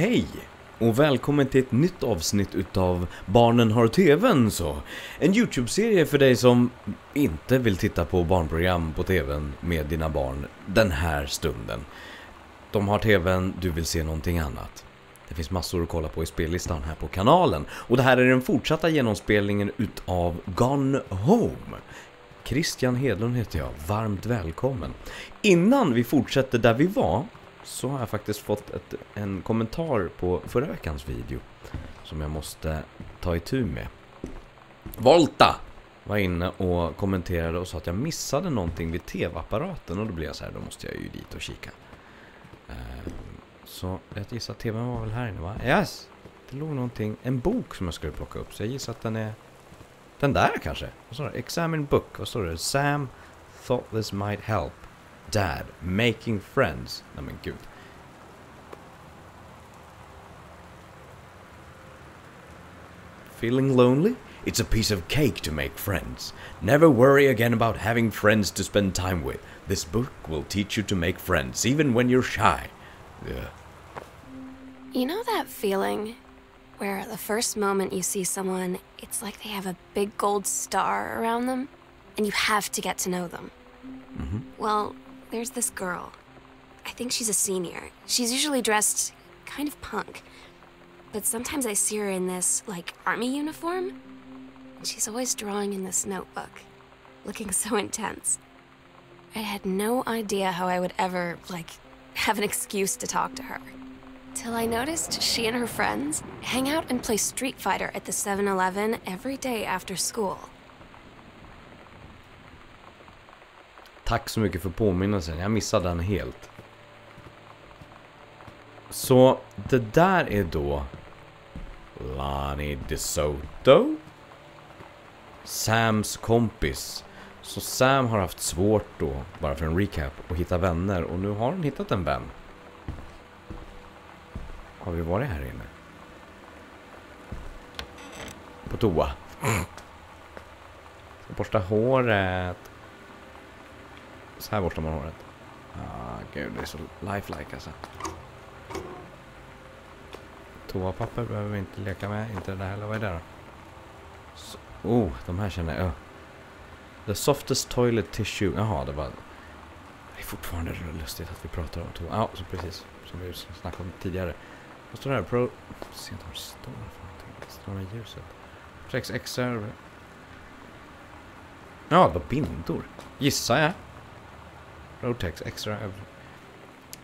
Hej! Och välkommen till ett nytt avsnitt utav Barnen har TVn så. En YouTube-serie för dig som inte vill titta på barnprogram på TVn med dina barn den här stunden. De har TVn, du vill se någonting annat. Det finns massor att kolla på i spellistan här på kanalen. Och det här är den fortsatta genomspelningen utav Gone Home. Christian Hedlund heter jag, varmt välkommen. Innan vi fortsätter där vi var så har jag faktiskt fått ett, en kommentar på förra veckans video som jag måste ta itu med. Volta var inne och kommenterade och sa att jag missade någonting vid tv-apparaten och då blev jag så här, då måste jag ju dit och kika. Eh, så jag gissar att tvn var väl här inne va? Yes! Det låg någonting, en bok som jag skulle plocka upp så jag gissar att den är den där kanske? Vad står det? Examine book. Vad står det? Sam thought this might help. Dad, making friends. Nej men gud. Feeling lonely? It's a piece of cake to make friends. Never worry again about having friends to spend time with. This book will teach you to make friends even when you're shy. Yeah. You know that feeling where the first moment you see someone, it's like they have a big gold star around them, and you have to get to know them? Mm-hmm. Well, there's this girl. I think she's a senior. She's usually dressed kind of punk. But sometimes I see her in this, like, army uniform. She's always drawing in this notebook, looking so intense. I had no idea how I would ever, like, have an excuse to talk to her. Till I noticed she and her friends hang out and play Street Fighter at the 7 Eleven every day after school. Tack så mycket för påminnelsen, jag missade den helt. Så det där är då Lonnie DeSoto? Sams kompis. Så Sam har haft svårt då, bara för en recap, att hitta vänner och nu har hon hittat en vän. Har vi varit här inne? På toa. Ska borsta håret. Så här borstar man håret. Ah, gud, det är så lifelike alltså. Toapapper behöver vi inte leka med. Inte det där heller. Vad är det då? Så, oh, de här känner jag. Oh. The softest toilet tissue. Jaha, det var... Det är fortfarande lustigt att vi pratar om toa. Ja, så precis. Som vi snackade om tidigare. Vad står det här? Pro... Se inte vad det står för någonting. Det står med ljuset. Prex XR. Ja, det var bindor. Gissar jag. Rotex extra.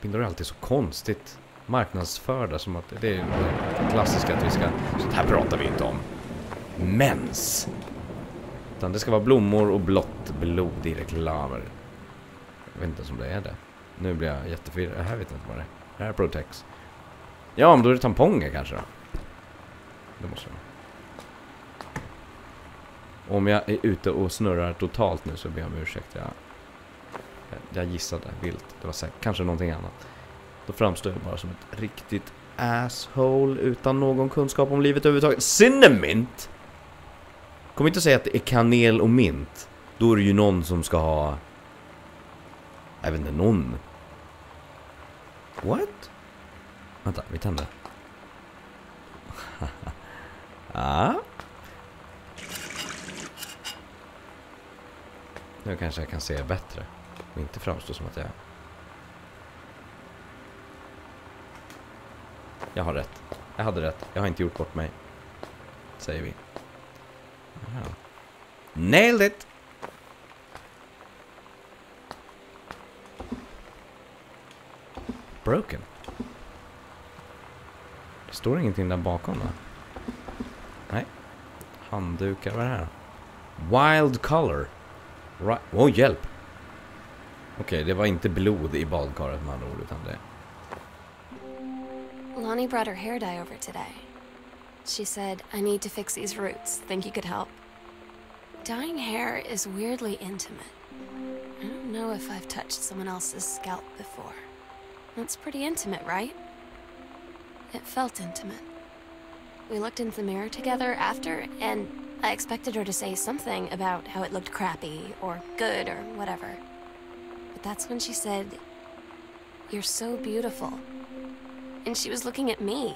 Bindor är alltid så konstigt marknadsförda som att det är det klassiska att vi ska... Sånt här pratar vi inte om. Mens! Utan det ska vara blommor och blått blod i reklamer. Jag vet inte ens om det är det. Nu blir jag jätteförvirrad. Det här vet jag inte vad det är. Det här är Protex. Ja, men då är det tamponger kanske då. Det måste det vara. Om jag är ute och snurrar totalt nu så ber jag om ursäkt. Jag, jag gissade vilt. Det var säkert kanske någonting annat. Då framstår jag bara som ett riktigt asshole utan någon kunskap om livet överhuvudtaget. Cinnamint! Kom inte säga att det är kanel och mint. Då är det ju någon som ska ha... Jag vet inte, någon. What? Vänta, vi tänder. ah. Nu kanske jag kan se bättre. Och inte framstå som att jag... Jag har rätt. Jag hade rätt. Jag har inte gjort bort mig. Säger vi. Aha. Nailed it! Broken. Det står ingenting där bakom va? Nej. Handdukar, vad är det här? Wild color. Right. Åh, Oh, hjälp! Okej, det var inte blod i badkaret med andra ord, utan det... Lonnie brought her hair dye over today. She said, I need to fix these roots. Think you could help? Dyeing hair is weirdly intimate. I don't know if I've touched someone else's scalp before. That's pretty intimate, right? It felt intimate. We looked in the mirror together after, and I expected her to say something about how it looked crappy or good or whatever. But that's when she said, You're so beautiful. and she was looking at me.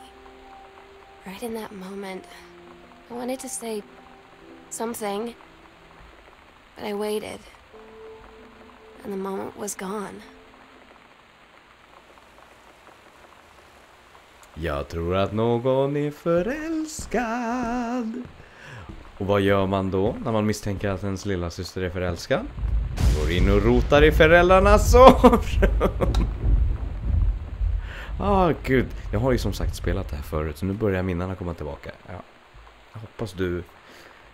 Right in that moment, I wanted to say something, but I waited. And the moment was gone. Jag tror att någon är förälskad. Och vad gör man då när man misstänker att ens lilla syster är förälskad? Går in och rotar i föräldrarnas sovrum. Ah, gud. Jag har ju som sagt spelat det här förut, så nu börjar minnena komma tillbaka. Ja. Jag hoppas du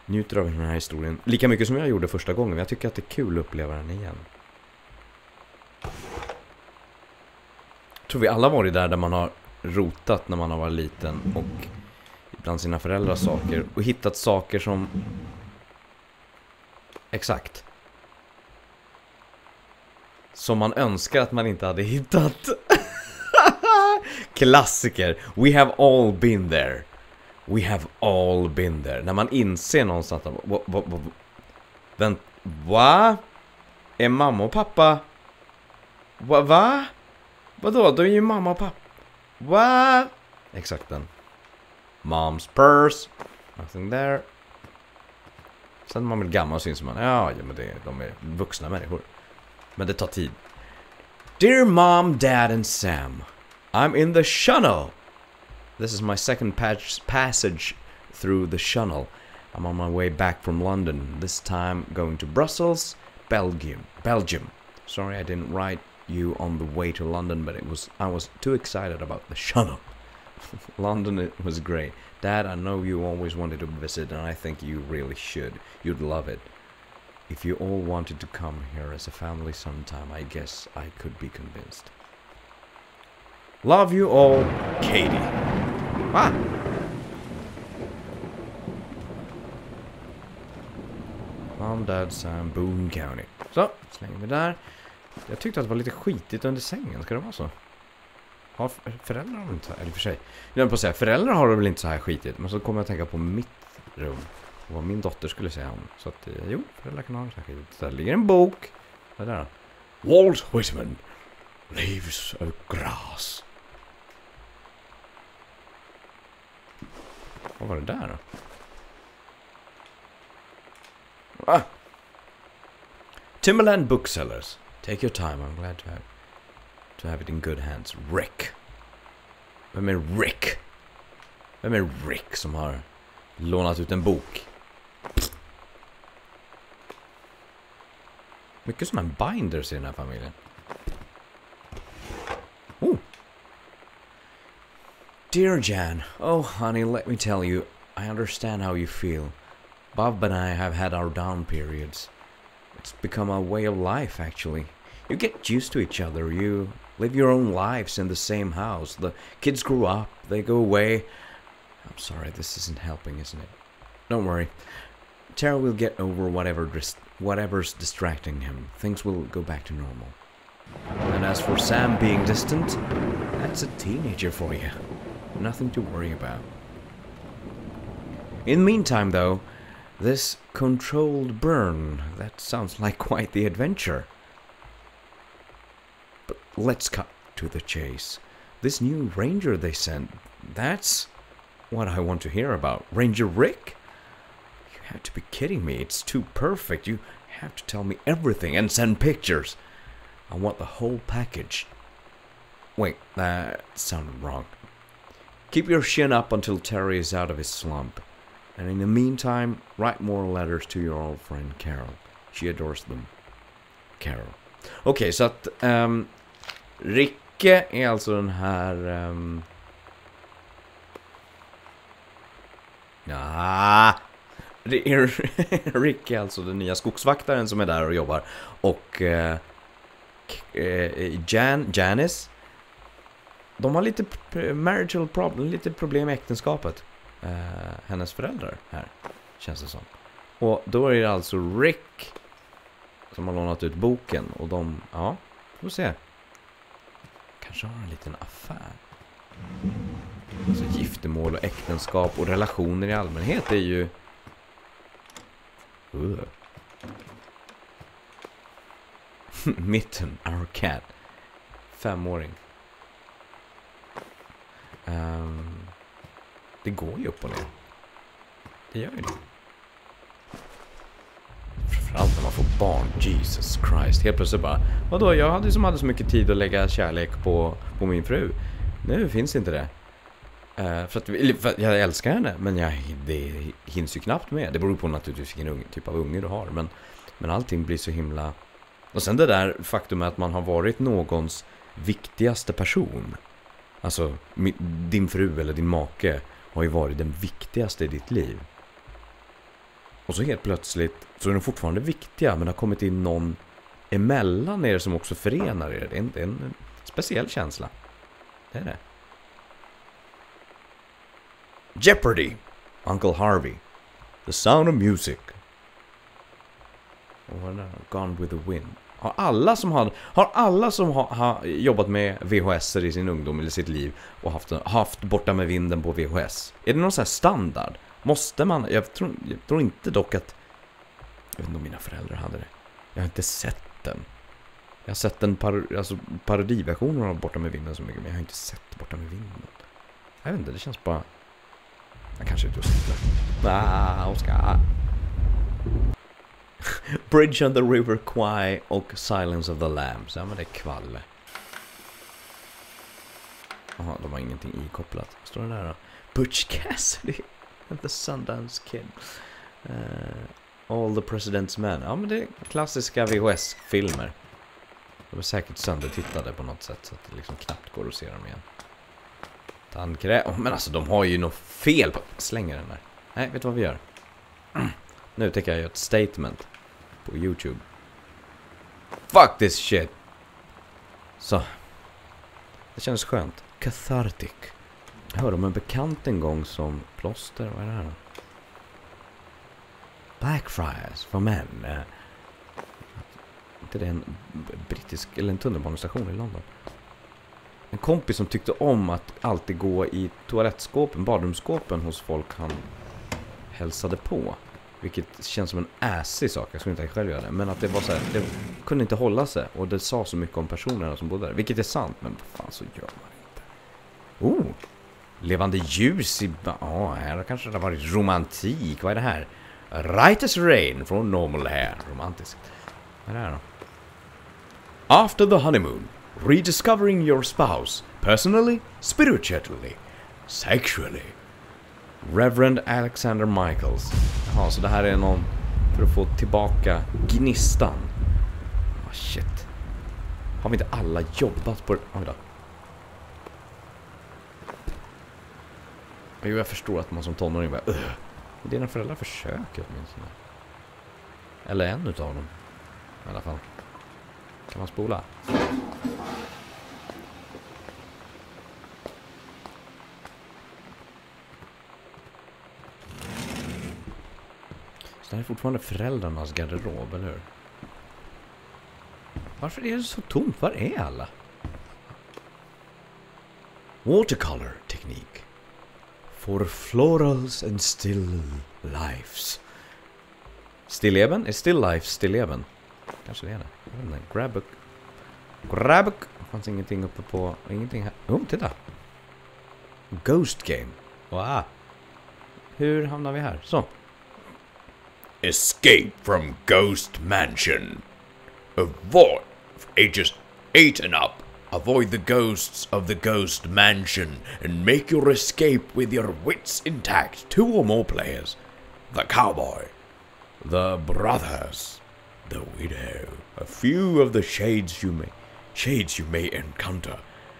njuter av den här historien lika mycket som jag gjorde första gången. men Jag tycker att det är kul att uppleva den igen. Jag tror vi alla varit där där man har rotat när man har varit liten och bland sina föräldrars saker och hittat saker som... Exakt. Som man önskar att man inte hade hittat. Klassiker. We have all been there. We have all been there. När man inser någonstans att... Va, vänt, va? Är mamma och pappa... Va? va? Vadå? Då är ju mamma och pappa... Va? Exakt den. Mom's purse. Nothing there. Sen när man blir gammal så inser man, ja, ja men det, de är vuxna människor. Men det tar tid. Dear mom, dad and Sam. I'm in the shuttle. This is my second patch passage through the shuttle. I'm on my way back from London, this time going to Brussels, Belgium. Belgium. Sorry I didn't write you on the way to London, but it was I was too excited about the shuttle. London it was great. Dad, I know you always wanted to visit and I think you really should. You'd love it. If you all wanted to come here as a family sometime, I guess I could be convinced. Love you all, Katie. Ah! Mom, Dad, Sam, Boone County. Så, slänger vi där. Jag tyckte att det var lite skitigt under sängen, ska det vara så? Har föräldrar har inte eller för sig. Jag på att säga, föräldrar har det väl inte så här skitigt. Men så kommer jag att tänka på mitt rum. Vad min dotter skulle säga om. Så att, eh, jo, föräldrar kan ha en särskild. Där ligger en bok. Vad är det där då? Walt Whitman. Leaves of grass. Vad var det där då? Ah. Timberland Booksellers. Take your time, I'm glad to have, to have it in good hands. Rick. Vem är Rick? Vem är Rick som har lånat ut en bok? Mycket en binders i den här familjen. Oh. Dear Jan, oh honey, let me tell you, I understand how you feel. Bob and I have had our down periods. It's become a way of life, actually. You get used to each other. You live your own lives in the same house. The kids grow up, they go away. I'm sorry, this isn't helping, isn't it? Don't worry. Tara will get over whatever whatever's distracting him. Things will go back to normal. And as for Sam being distant, that's a teenager for you. Nothing to worry about. In the meantime, though, this controlled burn, that sounds like quite the adventure. But let's cut to the chase. This new ranger they sent, that's what I want to hear about. Ranger Rick? You have to be kidding me. It's too perfect. You have to tell me everything and send pictures. I want the whole package. Wait, that sounded wrong. Keep your chin up until Terry is out of his slump. And in the meantime, write more letters to your old friend Carol. She adores them. Carol. Okej, så att um, Ricke är alltså den här... Um, är- Rick är alltså den nya skogsvaktaren som är där och jobbar. Och eh, eh Jan, Janice, de har lite marital problem, lite problem i äktenskapet. Eh, hennes föräldrar här, känns det som. Och då är det alltså Rick som har lånat ut boken och de, ja, får se. Kanske har en liten affär. Alltså giftermål och äktenskap och relationer i allmänhet är ju... Uh. Mitten, our cat. Femåring. Ehm, det går ju upp och ner. Det gör ju det. Framförallt när man får barn. Jesus Christ. Helt plötsligt bara, vadå, jag hade som hade så mycket tid att lägga kärlek på, på min fru. Nu finns inte det. Uh, för, att, för att jag älskar henne, men jag, det hinns ju knappt med. Det beror på naturligtvis vilken typ av unge du har. Men, men allting blir så himla... Och sen det där faktumet att man har varit någons viktigaste person. Alltså, din fru eller din make har ju varit den viktigaste i ditt liv. Och så helt plötsligt så är de fortfarande viktiga men det har kommit in någon emellan er som också förenar er. Det är en, det är en speciell känsla. Det är det. Jeopardy! Uncle Harvey. The Sound of Music. Och vad är det Gone with the Wind. Har alla som, har, har, alla som har, har jobbat med VHS i sin ungdom eller sitt liv och haft, haft Borta med vinden på VHS? Är det någon sån här standard? Måste man? Jag tror, jag tror inte dock att... Jag vet inte om mina föräldrar hade det. Jag har inte sett den. Jag har sett den par, alltså, parodiversionen av Borta med vinden så mycket, men jag har inte sett Borta med vinden. Jag vet inte, det känns bara... Jag kanske inte har sett den. Ah, Oskar. Bridge on the River Kwai och Silence of the Lambs. Ja men det är kvalle. Jaha, de har ingenting ikopplat. Vad står det där då? Butch Cassidy and the Sundance Kid. Uh, All the President's Men. Ja men det är klassiska VHS-filmer. De är säkert söndertittade på något sätt så att det liksom knappt går att se dem igen. Tandkräm. Oh, men alltså de har ju något fel på... Slänger den där. Nej, vet du vad vi gör? Nu tänker jag göra ett statement på YouTube. Fuck this shit! Så. Det känns skönt. Cathartic. Jag hörde om en bekant en gång som plåster. Vad är det här då? Blackfriars for men. Är inte det en brittisk, eller en tunnelbanestation i London? En kompis som tyckte om att alltid gå i toalettskåpen, badrumsskåpen hos folk han hälsade på. Vilket känns som en äsig sak, jag skulle inte själv göra det. Men att det var så här, det kunde inte hålla sig. Och det sa så mycket om personerna som bodde där. Vilket är sant, men vad fan så gör man inte. Oh! Levande ljus i... Ja, oh, här kanske det har varit romantik. Vad är det här? Right as rain från Normal Hair. Romantiskt. Vad är det här då? After the honeymoon, rediscovering your spouse, personally, spiritually, sexually. Reverend Alexander Michaels. Jaha, så det här är någon för att få tillbaka gnistan. Oh, shit. Har vi inte alla jobbat på det? Ah, Oj då. Jo, jag förstår att man som tonåring bara Ugh. Dina föräldrar försöker åtminstone. Eller en utav dem. I alla fall. Kan man spola? Så det här är fortfarande föräldrarnas garderob, eller hur? Varför är det så tomt? Var är alla? Watercolor teknik. For florals and still lives. Stilleben? Är still life stilleben? Kanske. Jag vet inte. Grabbook. Grabbook. Det fanns ingenting uppe på... Ingenting här. Oh, titta! Ghost game. Wow. Hur hamnar vi här? Så. Escape from Ghost Mansion. Avoid ages 8 and up. Avoid the ghosts of the Ghost Mansion and make your escape with your wits intact. Two or more players. The Cowboy. The Brothers. The Widow. A few of the shades you may shades you may encounter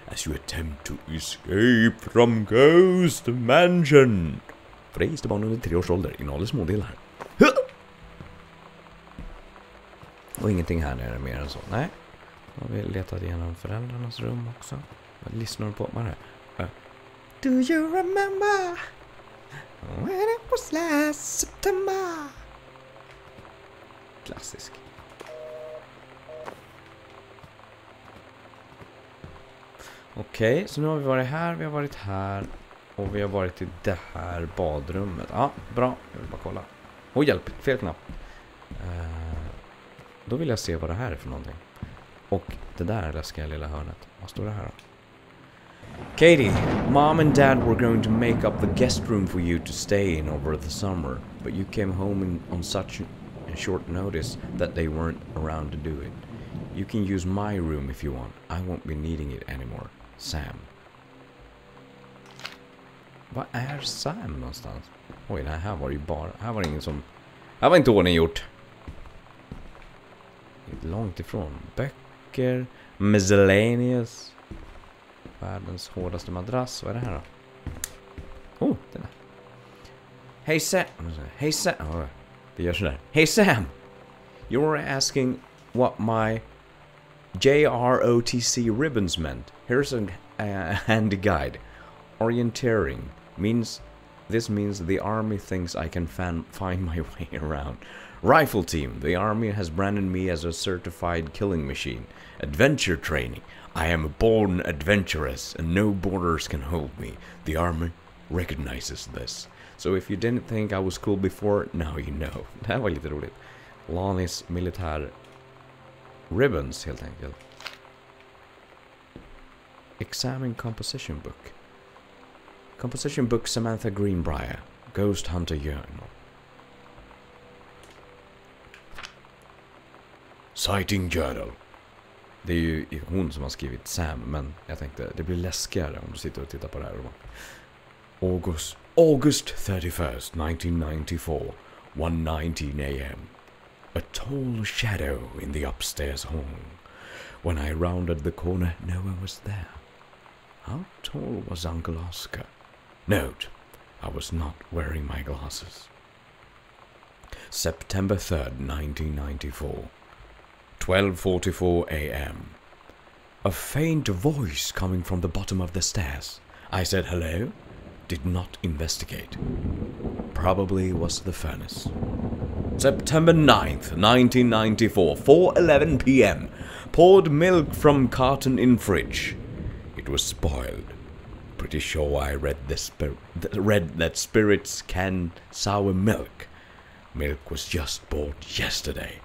as you attempt to escape from Ghost Mansion. För dig barn under tre års ålder innehåller smådelar. Och ingenting här nere mer än så. Nej. Då har vi letat igenom föräldrarnas rum också. Vad lyssnar du på? Vad är det? Uh. Do you remember when it was last September? Klassisk. Okej, okay, så nu har vi varit här, vi har varit här och vi har varit i det här badrummet. Ja, ah, bra. Jag vill bara kolla. Åh, oh, hjälp! Fel knapp. Uh, då vill jag se vad det här är för någonting. Och det där läskiga lilla hörnet. Vad står det här då? Katie, mom and dad were going to make up the guest room for you to stay in over the summer, but you came home in, on such and short notice that they weren't around to do it. You can use my room if you want. I won't be needing it anymore. Sam. Vad är Sam någonstans? Oj, det här var ju bara... Här var det ingen som... Här var inte ordning gjort. Långt ifrån. Böcker. Miscellaneous. Världens hårdaste madrass. Vad är det här då? Oh, den där. Hej Sam. Hej Sam. Hey Sam! You were asking what my JROTC ribbons meant. Here's a handy guide. Orienteering means this means the army thinks I can find my way around. Rifle team, the army has branded me as a certified killing machine. Adventure training, I am a born adventuress and no borders can hold me. The army recognizes this. So if you didn't think I was cool before, now you know. Det här var lite roligt. Lanis militär ribbons helt enkelt. Examine composition book. Composition book Samantha Greenbrier. Ghost Hunter Journal. Sighting Journal. Det är ju hon som har skrivit Sam, men jag tänkte det blir läskigare om du sitter och tittar på det här. August, August 31st, 1994, 1.19 a.m. A tall shadow in the upstairs hall. When I rounded the corner, no one was there. How tall was Uncle Oscar? Note, I was not wearing my glasses. September 3rd, 1994. 12:44 a.m. A faint voice coming from the bottom of the stairs. I said hello, did not investigate. Probably was the furnace. September 9th, 1994, 4:11 p.m. Poured milk from carton in fridge. It was spoiled. Pretty sure I read the read that spirits can sour milk. Milk was just bought yesterday.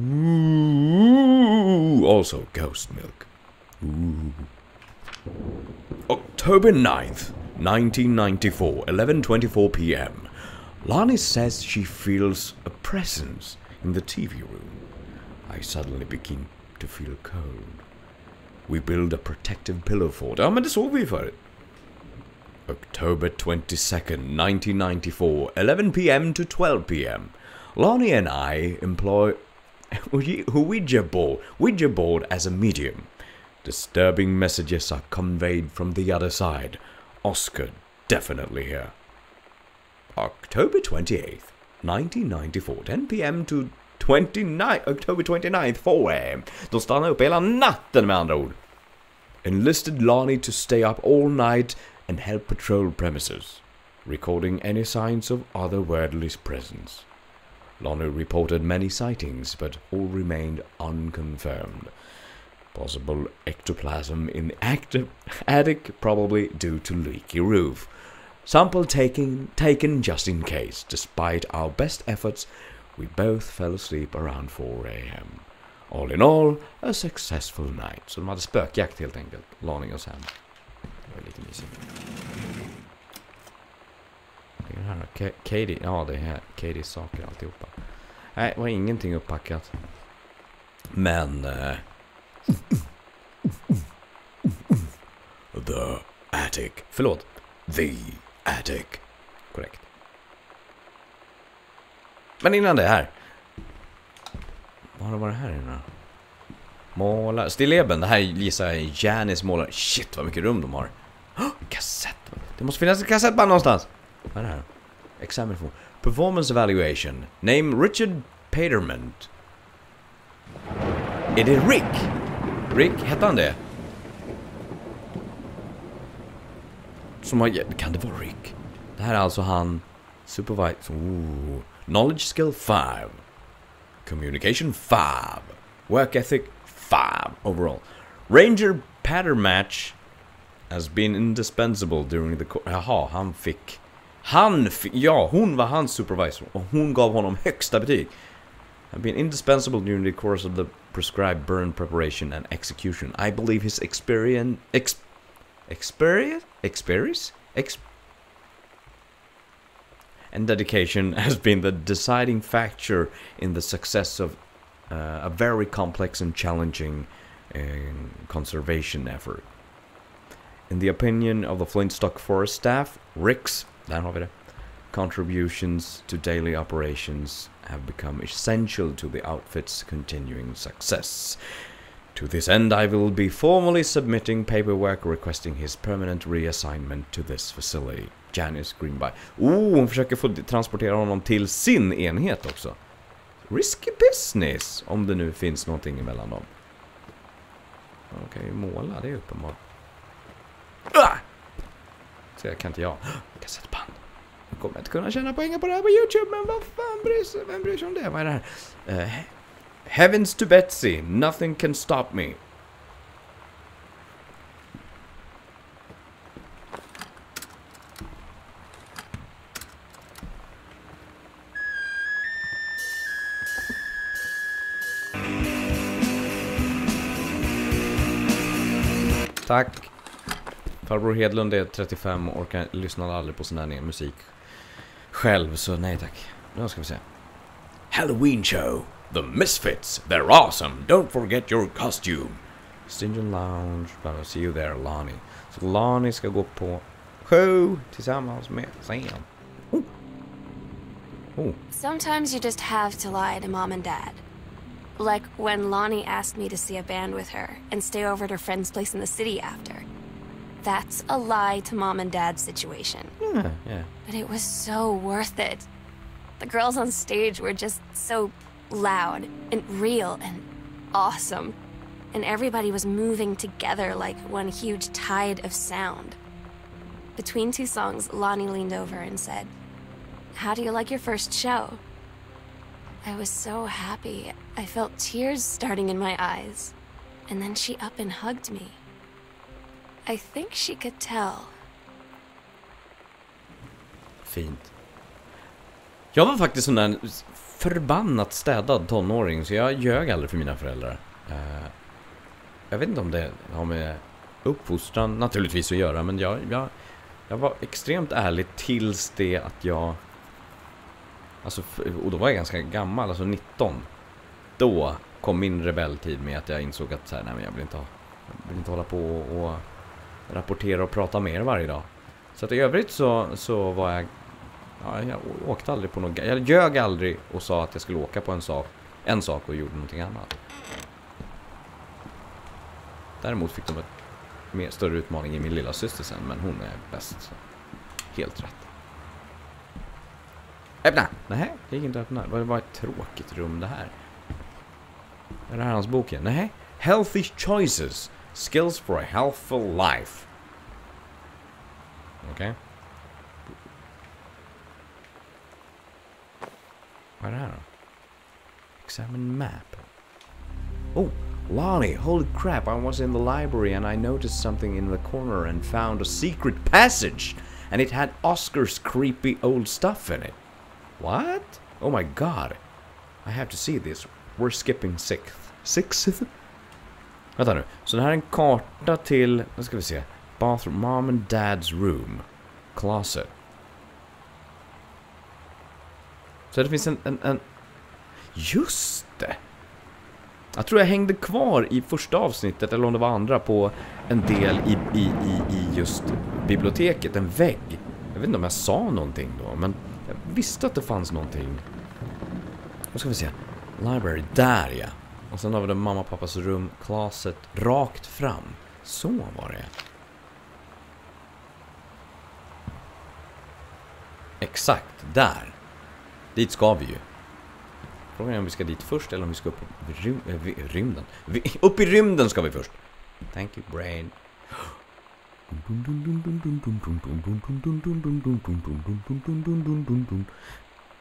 Ooh, also ghost milk. Ooh. October 9th, 1994, 11:24 p.m. Lani says she feels a presence in the TV room. I suddenly begin to feel cold. We build a protective pillow fort. Ja, men det såg vi förut. October 22nd, 1994, 11 p.m. to 12 p.m. Lonnie and I employ Ouija board, Ouija board as a medium. Disturbing messages are conveyed from the other side. Oscar definitely here. October 28th, 1994, 10 p.m. to 29, October 29th, 4 a.m. De stannar upp hela natten med andra ord. Enlisted Lonnie to stay up all night and help patrol premises, recording any signs of otherworldly presence. Lonnie reported many sightings, but all remained unconfirmed. Possible ectoplasm in attic, probably due to leaky roof. Sample taken, taken just in case. Despite our best efforts, we both fell asleep around 4 a.m. All in all, a successful night. Så de hade spökjakt helt enkelt, Lonnie och Sam. Det var lite mysigt. Är här då. Katie, ja det är här. Katies saker alltihopa. Nej, det var ingenting uppackat. Men... Uh, the attic. Förlåt. The attic. Korrekt. Men innan det här. Vad har det varit här inne Målar. Stilleben. Det här gissar jag är Janis målar. Shit vad mycket rum de har. Oh, kassett. Det måste finnas ett kassettband någonstans. Vad är det här? Examine for Performance evaluation. Name Richard Paterment. Är det Rick? Rick, hette han det? Som har... Kan det vara Rick? Det här är alltså han... Supervisor... Ooh. Knowledge skill 5. Communication 5. Work ethic 5 overall. Ranger pattern match has been indispensable during the... Jaha, han fick... Han, ja, hon var hans supervisor och hon gav honom högsta betyg. Have been indispensable during the course of the prescribed burn preparation and execution. I believe his experience, ex, experience, experience, ex and dedication has been the deciding factor in the success of uh, a very complex and challenging uh, conservation effort. In the opinion of the Flintstock Forest staff, Rick's contributions to daily operations have become essential to the outfit's continuing success. To this end, I will be formally submitting paperwork requesting his permanent reassignment to this facility. Janice Greenby. Oh, hon försöker få transportera honom till sin enhet också. Risky business, om det nu finns någonting emellan dem. De kan ju måla, det är uppenbart. Ah! Så jag kan inte jag. Kassettband. Jag kommer inte kunna tjäna pengar på det här på Youtube, men vad fan bryr sig, vem bryr sig om det? Vad är det här? Uh, heavens to Betsy, nothing can stop me. Tack. Farbror Hedlund är 35 och orkar, lyssnar aldrig på sån här musik själv, så nej tack. Nu ska vi se. Halloween show! The Misfits! They're awesome! Don't forget your costume! Stingeon Lounge, blah, see you there Lonnie. Så Lonnie ska gå på show tillsammans med Sam. Oh. Oh. Sometimes you just have to lie to mom and dad. Like when Lonnie asked me to see a band with her and stay over at her friend's place in the city after. That's a lie to mom and dad's situation. Yeah, yeah. But it was so worth it. The girls on stage were just so loud and real and awesome. And everybody was moving together like one huge tide of sound. Between two songs, Lonnie leaned over and said, How do you like your first show? I was so happy. I felt tears starting in my eyes. And then she up and hugged me. I think she could tell. Fint. Jag var faktiskt sån där förbannat städad tonåring, så jag ljög aldrig för mina föräldrar. Eh, jag vet inte om det har med uppfostran naturligtvis att göra, men jag, jag, jag var extremt ärlig tills det att jag... Alltså, och då var jag ganska gammal, alltså 19. Då kom min rebelltid med att jag insåg att så här, nej, men jag vill inte, ha, jag vill inte hålla på och rapportera och prata med er varje dag. Så att i övrigt så, så var jag... Ja, jag åkte aldrig på något... Jag ljög aldrig och sa att jag skulle åka på en sak, en sak och gjorde någonting annat. Däremot fick de en mer större utmaning i min lilla syster sen, men hon är bäst. Så. Helt rätt. Öppna! Nej, det gick inte att öppna. Det var ett tråkigt rum det här. Är det här hans bok igen? Nej. Healthy choices. Skills for a healthful life. Okay. Det här? Examine map. Oh, Lonnie, holy crap, I was in the library and I noticed something in the corner and found a secret passage. And it had Oscar's creepy old stuff in it. What? Oh my god. I have to see this. We're skipping sixth. Sixth? Vänta nu. Så det här är en karta till, nu ska vi se. Bathroom, mom and dad's room. Closet. Så det finns en, en, en... Just det! Jag tror jag hängde kvar i första avsnittet, eller om det var andra, på en del i, i, i, i just biblioteket, en vägg. Jag vet inte om jag sa någonting då, men jag visste att det fanns någonting. Nu ska vi se. Library, där ja. Och sen har vi då mamma och pappas rum, closet, rakt fram. Så var det. Exakt, där. Dit ska vi ju. Frågan är om vi ska dit först eller om vi ska upp i rym äh, rymden. Vi, upp i rymden ska vi först. Thank you brain.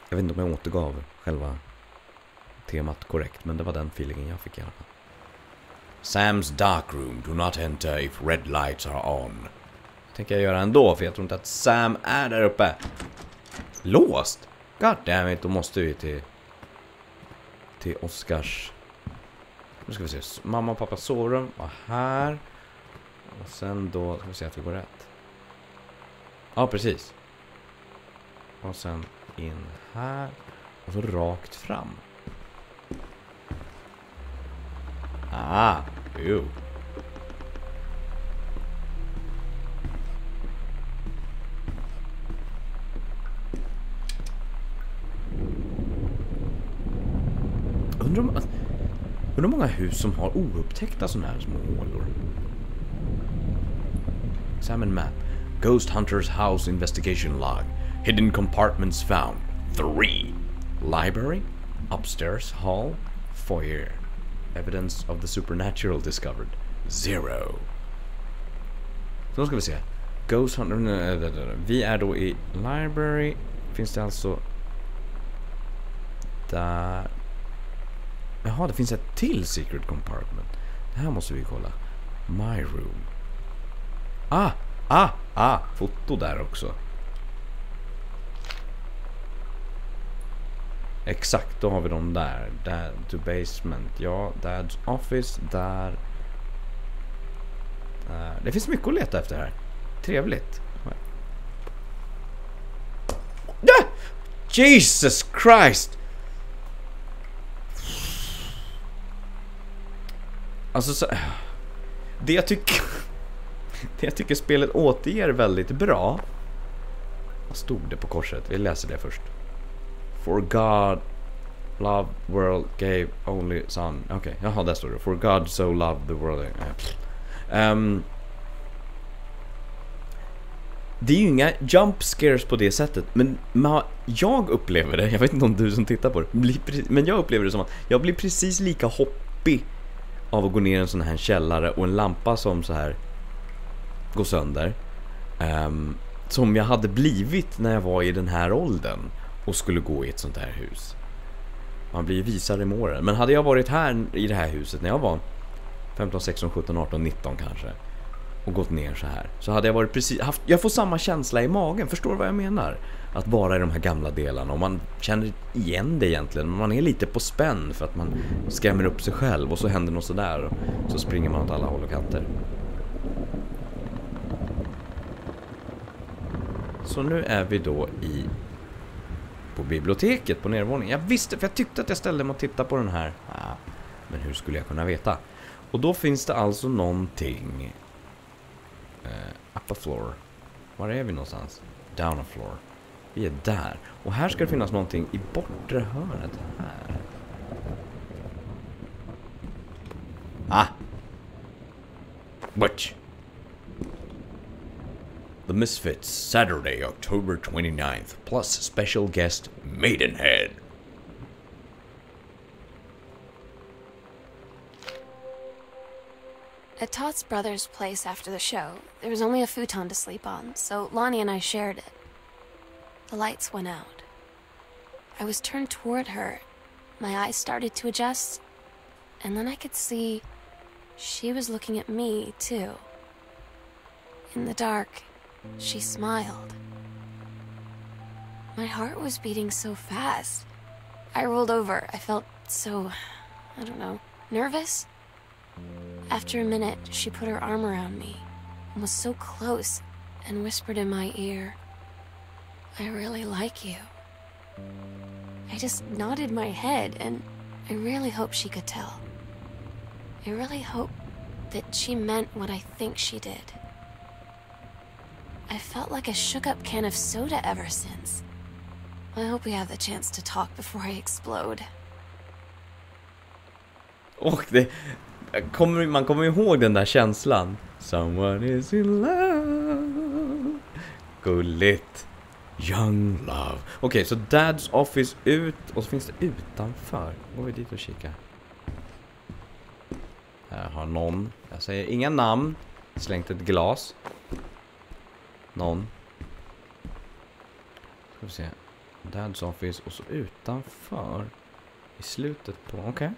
Jag vet inte om jag återgav själva temat korrekt, men det var den feelingen jag fick i alla fall. Sam's dark room, do not enter if red lights are on. tänker jag göra ändå, för jag tror inte att Sam är där uppe. Låst? God damn it, då måste vi till... Till Oscars... Nu ska vi se. Mamma och pappas sovrum var här. Och sen då ska vi se att vi går rätt. Ja, precis. Och sen in här. Och så rakt fram. Ah, jo. Undrar om... Undrar många hus som har oupptäckta sådana här små hålor. Examine map. Ghost Hunters House Investigation Log. Hidden compartments found. 3. Library. Upstairs hall. Foyer. Evidence of the supernatural discovered. Zero. Så då ska vi se. Ghost Hunter... Vi är då i Library. Finns det alltså... Där... Jaha, det finns ett till secret compartment. Det här måste vi kolla. My room. Ah, ah, ah, foto där också. Exakt, då har vi dem där. Dad to basement. Ja, Dads office där. där. Det finns mycket att leta efter här. Trevligt. Ah! Jesus Christ! Alltså så, Det jag tycker... Det jag tycker spelet återger väldigt bra. Vad stod det på korset? Vi läser det först. For God Love world gave only son. Okej, okay. jaha där står det. For God so loved the world. Um, det är ju inga jump scares på det sättet, men jag upplever det, jag vet inte om du som tittar på det, men jag upplever det som att jag blir precis lika hoppig av att gå ner i en sån här källare och en lampa som så här går sönder. Um, som jag hade blivit när jag var i den här åldern och skulle gå i ett sånt här hus. Man blir visare med åren. Men hade jag varit här i det här huset när jag var 15, 16, 17, 18, 19 kanske och gått ner så här så hade jag varit precis haft, jag får samma känsla i magen, förstår du vad jag menar? Att vara i de här gamla delarna och man känner igen det egentligen, men man är lite på spänn för att man skrämmer upp sig själv och så händer något sådär och så springer man åt alla håll och kanter. Så nu är vi då i på biblioteket på nedervåningen. Jag visste, för jag tyckte att jag ställde mig och tittade på den här. Ah, men hur skulle jag kunna veta? Och då finns det alltså någonting Uh, upper floor. Var är vi någonstans? Down a floor. Vi är där. Och här ska det finnas någonting i bortre hörnet. Här. Ah! Butch! The Misfits, Saturday, October 29th, plus special guest Maidenhead. At Todd's brother's place after the show, there was only a futon to sleep on, so Lonnie and I shared it. The lights went out. I was turned toward her. My eyes started to adjust, and then I could see she was looking at me, too. In the dark, she smiled. My heart was beating so fast. I rolled over. I felt so, I don't know, nervous? After a minute, she put her arm around me and was so close and whispered in my ear, I really like you. I just nodded my head and I really hope she could tell. I really hope that she meant what I think she did. I felt like a shook up can of soda ever since. I hope we have the chance to talk before I explode. Och det, kommer, man kommer ihåg den där känslan. Someone is in love. Gulligt. Young love. Okej, okay, så so Dads office ut och så finns det utanför. Går vi dit och kika. Här har någon, jag säger inga namn, slängt ett glas. Någon. Ska vi se. Dads office och så utanför. I slutet på, okej. Okay.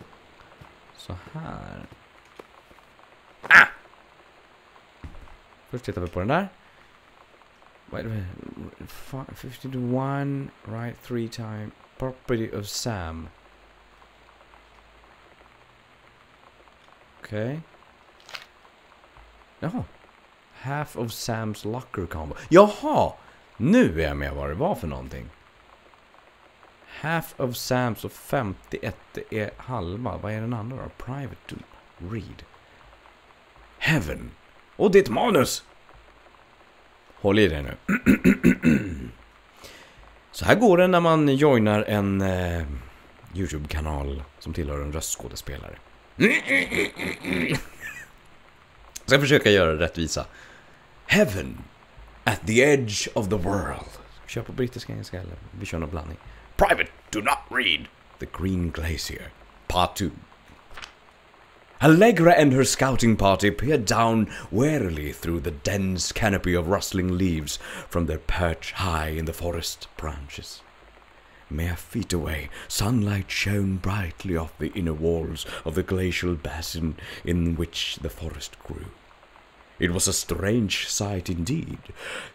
Så här. Ah! Först tittar vi på den där. Vad är det? 51 right three time property of Sam. Okej. Okay. Jaha. Half of Sam's Locker Combo. Jaha! Nu är jag med vad det var för någonting. Half of Sam's och 51 det är halva. Vad är den andra då? Private to read. Heaven. Och ditt manus! Håll i dig nu. Så här går det när man joinar en eh, YouTube-kanal som tillhör en röstskådespelare. Jag ska försöka göra rättvisa. Heaven at the edge of the world. Kör på brittiska, engelska eller vi kör någon blandning. Private, do not read. The Green Glacier, Part 2. Allegra and her scouting party peered down warily through the dense canopy of rustling leaves from their perch high in the forest branches. Mere feet away, sunlight shone brightly off the inner walls of the glacial basin in which the forest grew. It was a strange sight indeed,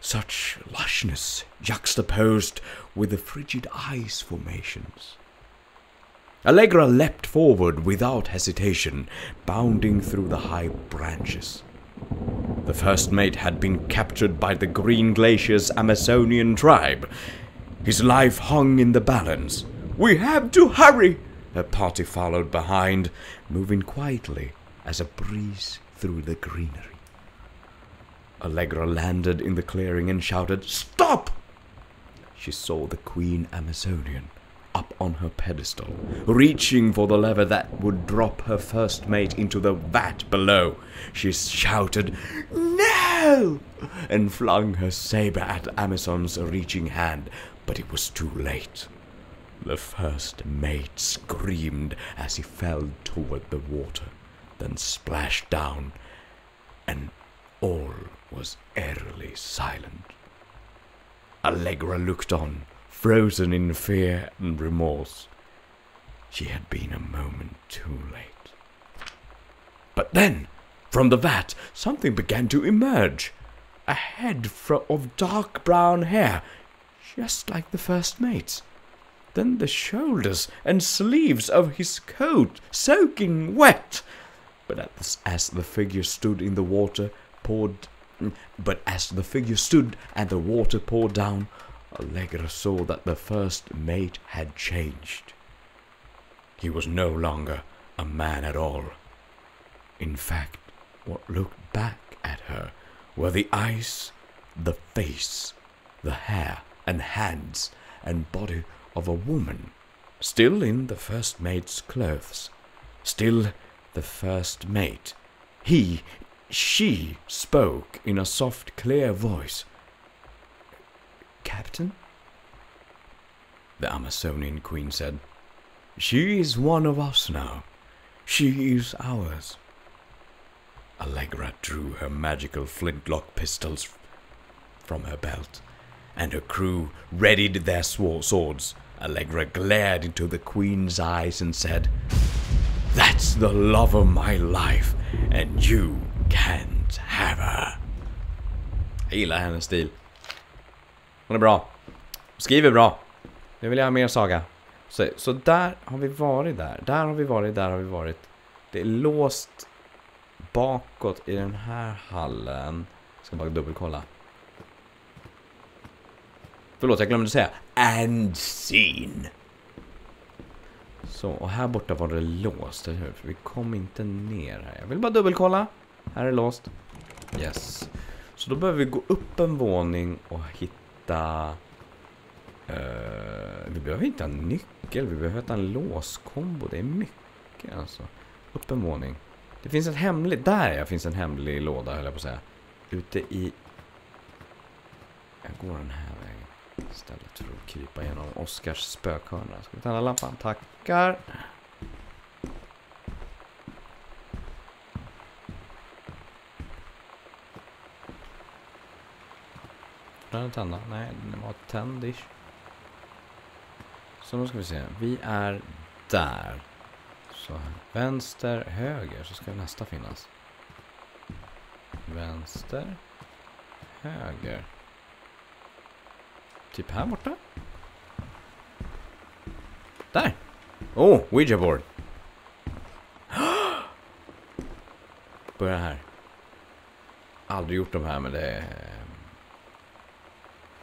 such lushness juxtaposed with the frigid ice formations. Allegra leapt forward without hesitation, bounding through the high branches. The first mate had been captured by the Green Glacier's Amazonian tribe. His life hung in the balance. We have to hurry! Her party followed behind, moving quietly as a breeze through the greenery. Allegra landed in the clearing and shouted, Stop! She saw the Queen Amazonian up on her pedestal, reaching for the lever that would drop her first mate into the vat below. She shouted, No! and flung her saber at Amazon's reaching hand, but it was too late. The first mate screamed as he fell toward the water, then splashed down, and all was eerily silent. Allegra looked on, frozen in fear and remorse. She had been a moment too late. But then, from the vat, something began to emerge. A head of dark brown hair, just like the first mate's. Then the shoulders and sleeves of his coat, soaking wet. But as, as the figure stood in the water, poured. But as the figure stood and the water poured down, Allegra saw that the first mate had changed. He was no longer a man at all. In fact, what looked back at her were the eyes, the face, the hair and hands and body of a woman, still in the first mate's clothes, still the first mate. He, she spoke in a soft, clear voice. Captain? The Amazonian queen said, She is one of us now. She is ours. Allegra drew her magical flintlock pistols from her belt, and her crew readied their swo- swords. Allegra glared into the queen's eyes and said, That's the love of my life, and you can't have her. Jag gillar hennes stil. Hon är bra. Skriver bra. Nu vill jag ha mer saga. Så, så där har vi varit där. Där har vi varit, där har vi varit. Det är låst bakåt i den här hallen. Jag ska bara dubbelkolla. Förlåt, jag glömde säga. And seen. Så, och här borta var det låst, eller hur? För vi kom inte ner här. Jag vill bara dubbelkolla. Här är låst. Yes. Så då behöver vi gå upp en våning och hitta... Uh, vi behöver hitta en nyckel, vi behöver hitta en låskombo. Det är mycket alltså. Upp en våning. Det finns en hemlig... Där ja, finns en hemlig låda höll jag på att säga. Ute i... Jag går den här vägen. Istället för att krypa genom Oscars spökhörna. Ska vi tända lampan? Tackar. Får tända? Nej, den var tändish. Så nu ska vi se. Vi är där. Så vänster, höger så ska nästa finnas. Vänster, höger. Typ här borta? Där! Oh, Ouija board. Börja här. aldrig gjort de här men det... är...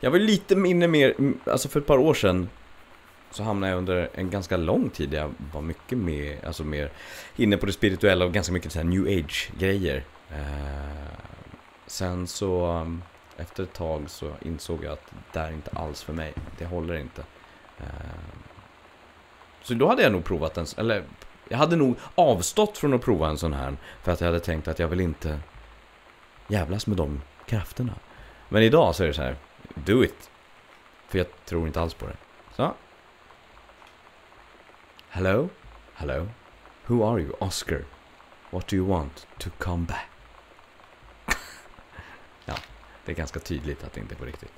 Jag var lite inne mer, alltså för ett par år sedan så hamnade jag under en ganska lång tid där jag var mycket mer, alltså mer inne på det spirituella och ganska mycket så new age-grejer. Eh, sen så efter ett tag så insåg jag att det är inte alls för mig. Det håller inte. Eh, så då hade jag nog provat en, eller jag hade nog avstått från att prova en sån här för att jag hade tänkt att jag vill inte jävlas med de krafterna. Men idag så är det så här, do it. För jag tror inte alls på det. Så. Hello? Hello? Who are you, Oscar? What do you want to come back? ja, det är ganska tydligt att det inte är på riktigt.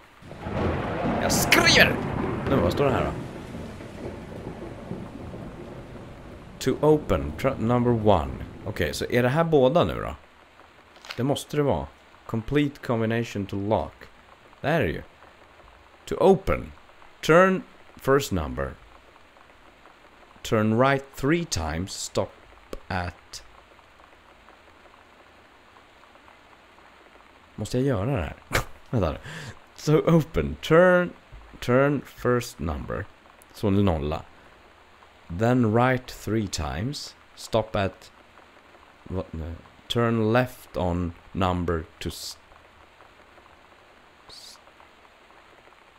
Jag skriver! Nu, vad står det här då? To open, number one. Okej, okay, så är det här båda nu då? Det måste det vara. Complete combination to lock. Det ju. To open. Turn first number. Turn right three times. Stop at... Måste jag göra det här? Vänta So open. Turn, turn first number. Så nolla. Then right three times. Stop at... What, no. Turn left on number to...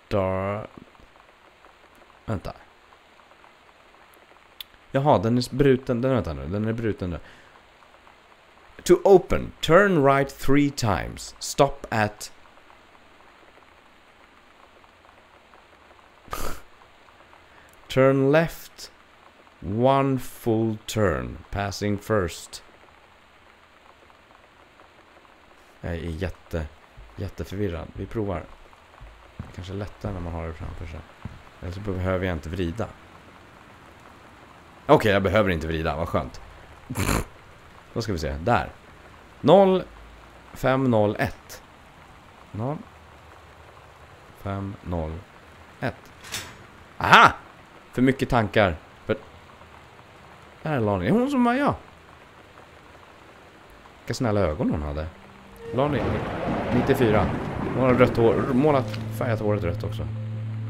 Dar... Vänta. Jaha, den är bruten. Den, vänta nu. Den är bruten nu. To open, turn right three times. Stop at... turn left One full turn, passing first. Jag är jätte, jätteförvirrad. Vi provar. Kanske lättare när man har det framför sig. Eller så behöver jag inte vrida. Okej, okay, jag behöver inte vrida. Vad skönt. Då ska vi se. Där. 0, 5, 0, 1. 0, 5, 0, 1. Aha! För mycket tankar. För... Där la ni. Hon som var jag. Vilka snälla ögon hon hade. Lani, 94. Har rött hår. Målat färgat håret rött också.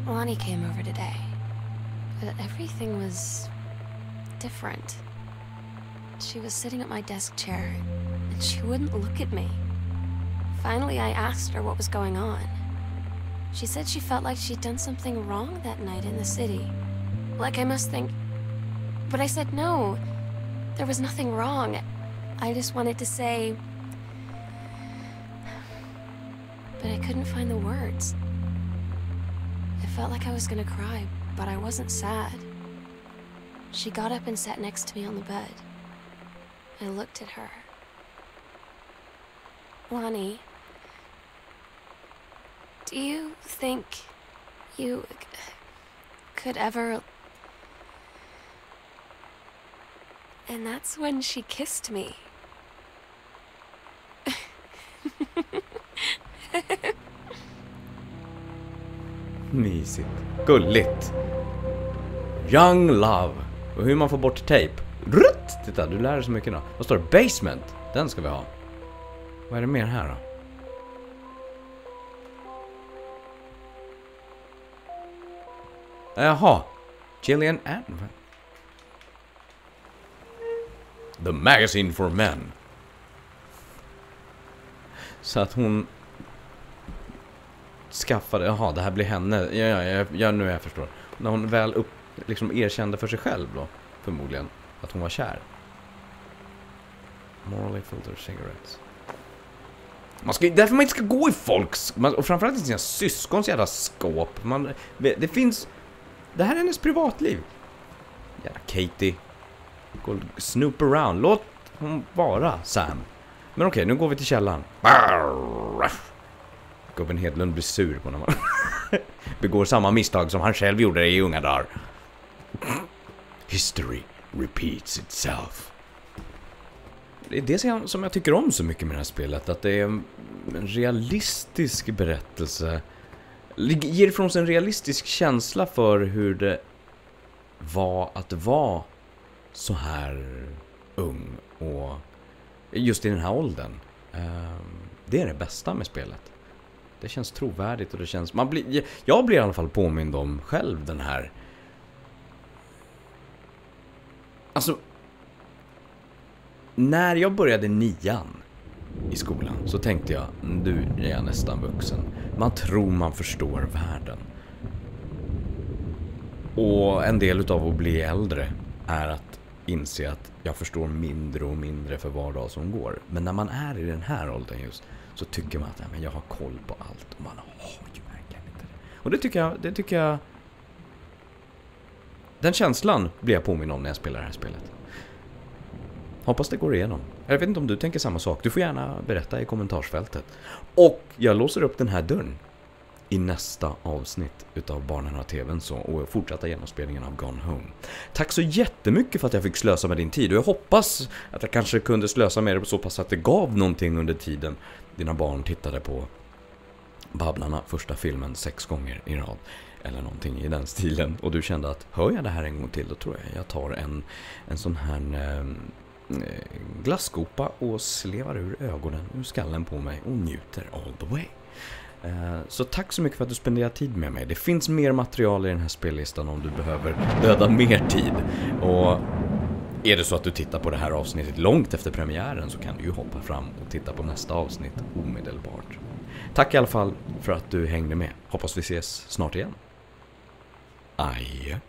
Lonnie came over today. But everything was different. She was sitting at my desk chair and she wouldn't look at me. Finally, I asked her what was going on. She said she felt like she'd done something wrong that night in the city. Like I must think but I said no. There was nothing wrong. I just wanted to say... But I couldn't find the words. I felt like I was gonna cry, but I wasn't sad. She got up and sat next to me on the bed. I looked at her. Lonnie, do you think you could ever And that's when she kissed me. Mysigt. Gulligt. Young Love. Och hur man får bort tejp. Rutt! Titta, du lär dig så mycket nu. Vad står det? Basement. Den ska vi ha. Vad är det mer här då? Jaha. Gillian Ann. The Magazine for Men. Så att hon skaffade, jaha det här blir henne, ja, ja, ja, ja nu jag förstår. När hon väl upp, liksom erkände för sig själv då, förmodligen, att hon var kär. Morally filter cigarettes. Man ska, därför man inte ska gå i folks, man, och framförallt i sina syskons jävla skåp. Man, det finns, det här är hennes privatliv. Jävla Katie. Gå och snoop around. Låt hon vara, Sam. Men okej, nu går vi till källan. Gubben Hedlund blir sur på när man begår samma misstag som han själv gjorde i unga dagar. History repeats itself. Det är det som jag tycker om så mycket med det här spelet, att det är en realistisk berättelse. Ger ifrån sig en realistisk känsla för hur det var att vara så här ung och just i den här åldern. Ehm, det är det bästa med spelet. Det känns trovärdigt och det känns... Man blir, jag blir i alla fall påmind om själv den här... Alltså... När jag började nian i skolan så tänkte jag, nu är jag nästan vuxen. Man tror man förstår världen. Och en del utav att bli äldre är att inse att jag förstår mindre och mindre för var dag som går. Men när man är i den här åldern just så tycker man att ja, men jag har koll på allt och man har ju verkligen inte det. Och det tycker jag, det tycker jag... Den känslan blir jag påminn om när jag spelar det här spelet. Hoppas det går igenom. Jag vet inte om du tänker samma sak. Du får gärna berätta i kommentarsfältet. Och jag låser upp den här dörren i nästa avsnitt utav Barnen har TVn så och fortsätta genomspelningen av Gone Home. Tack så jättemycket för att jag fick slösa med din tid och jag hoppas att jag kanske kunde slösa med det så pass att det gav någonting under tiden dina barn tittade på Babblarna, första filmen, sex gånger i rad. Eller någonting i den stilen. Och du kände att hör jag det här en gång till då tror jag jag tar en, en sån här ehm, eh, glasskopa och slevar ur ögonen ur skallen på mig och njuter all the way. Eh, så tack så mycket för att du spenderar tid med mig. Det finns mer material i den här spellistan om du behöver döda mer tid. Och är det så att du tittar på det här avsnittet långt efter premiären så kan du ju hoppa fram och titta på nästa avsnitt omedelbart. Tack i alla fall för att du hängde med. Hoppas vi ses snart igen. Adjö.